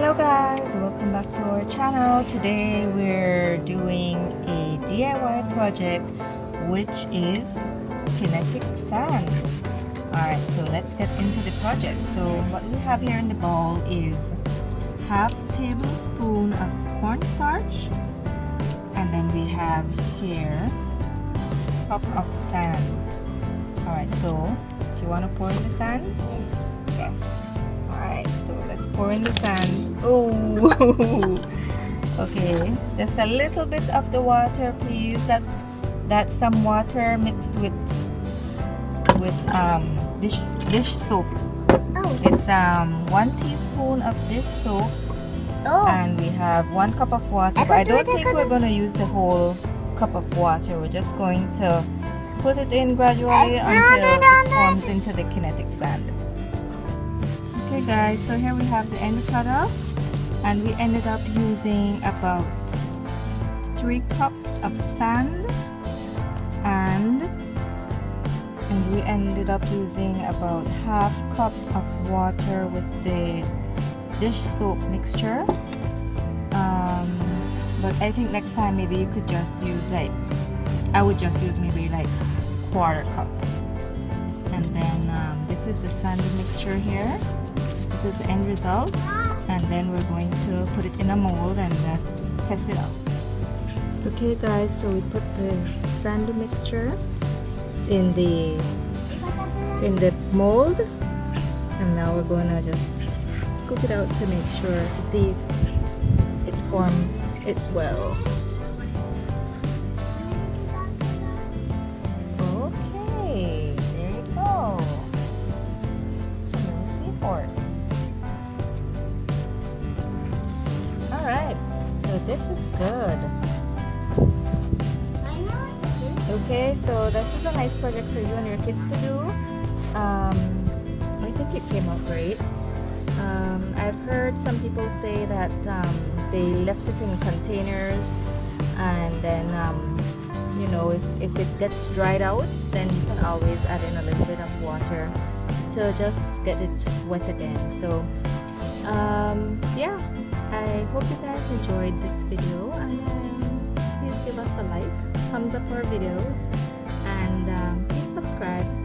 Hello guys, welcome back to our channel. Today we're doing a DIY project which is kinetic sand. Alright, so let's get into the project. So what we have here in the bowl is half tablespoon of cornstarch and then we have here cup of sand. Alright, so do you want to pour in the sand? Yes. Yes. Alright, so let's pour in the sand. Oh, okay. Just a little bit of the water, please. That's that's some water mixed with with um dish dish soap. Oh. It's um one teaspoon of dish soap, Oh. and we have one cup of water. I But I do don't I think we're gonna use the whole cup of water. We're just going to put it in gradually Uh, until it forms into the kinetic sand. Okay guys, so here we have the end product and we ended up using about three cups of sand. And and we ended up using about half cup of water with the dish soap mixture. Um, but I think next time maybe you could just use like I would just use maybe like quarter cup. And then um, this is the sandy mixture here this is the end result and then we're going to put it in a mold and uh, test it out. Okay guys so we put the sand mixture in the in the mold and now we're gonna just scoop it out to make sure to see if it forms it well this is good I know what this is. Okay, so this is a nice project for you and your kids to do. Um, I think it came out great. Um, I've heard some people say that um, they left it in containers and then, um, you know, if, if it gets dried out, then you can always add in a little bit of water to just get it wet again. So, hope you guys enjoyed this video and please give us a like, thumbs up our videos, and um, please subscribe.